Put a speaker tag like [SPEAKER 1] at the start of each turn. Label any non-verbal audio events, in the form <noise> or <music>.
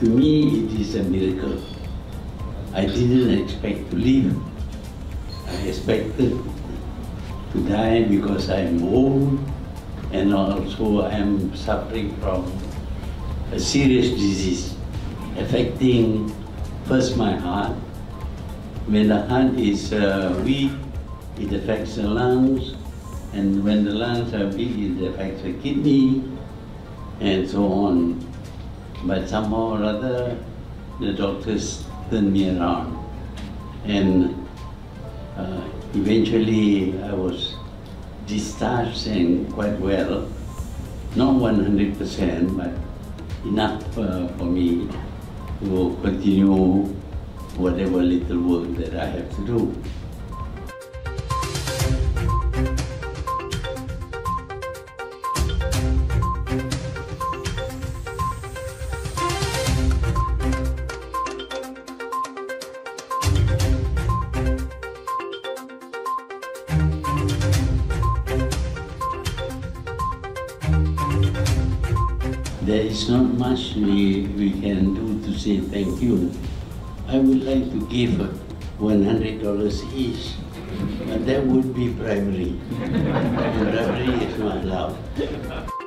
[SPEAKER 1] To me, it is a miracle. I didn't expect to live. I expected to die because I'm old and also I'm suffering from a serious disease affecting first my heart. When the heart is uh, weak, it affects the lungs, and when the lungs are weak, it affects the kidney, and so on. But somehow or other, the doctors turned me around. And uh, eventually I was discharged and quite well. Not 100%, but enough uh, for me to continue whatever little work that I have to do. There is not much we, we can do to say thank you. I would like to give $100 each, but that would be bribery. And <laughs> bribery is not allowed.